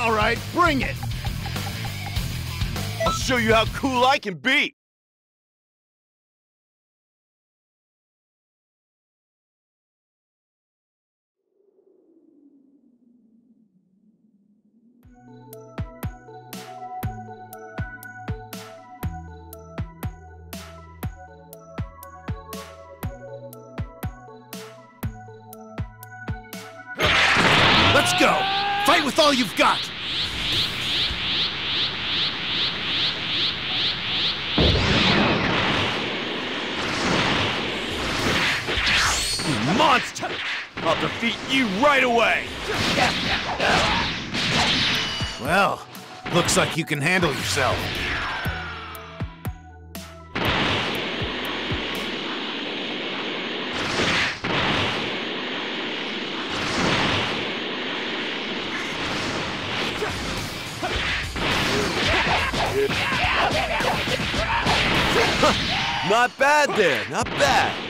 All right, bring it! I'll show you how cool I can be! Let's go! Fight with all you've got! You monster! I'll defeat you right away! Well, looks like you can handle yourself. Not bad there, not bad.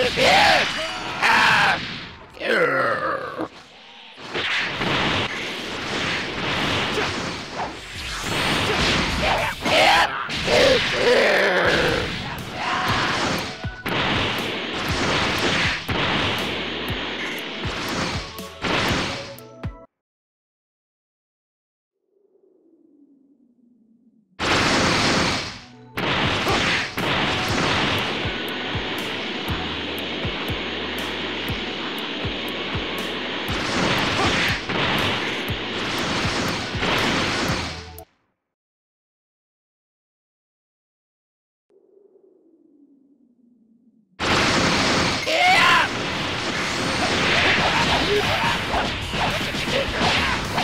de pie.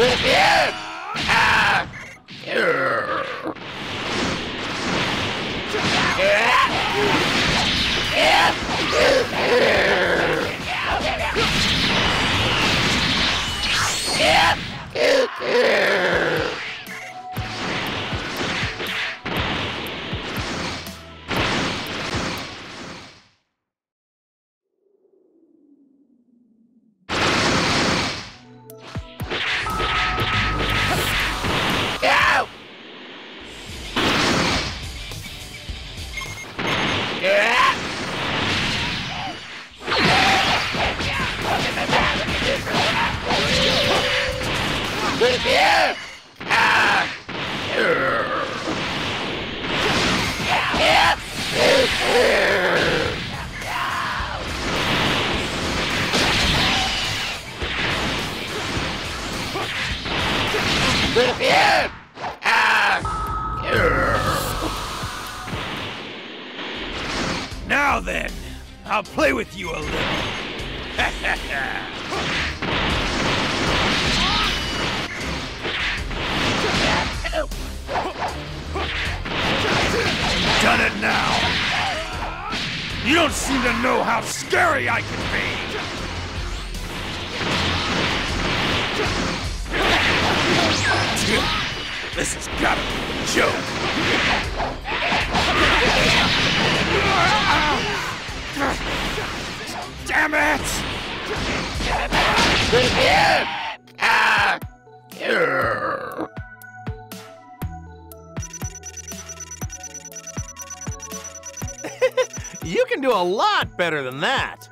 Yeah! Now then, I'll play with you a little. Done it now. You don't seem to know how scary I can be. This has gotta be a joke. Damn it! You can do a lot better than that.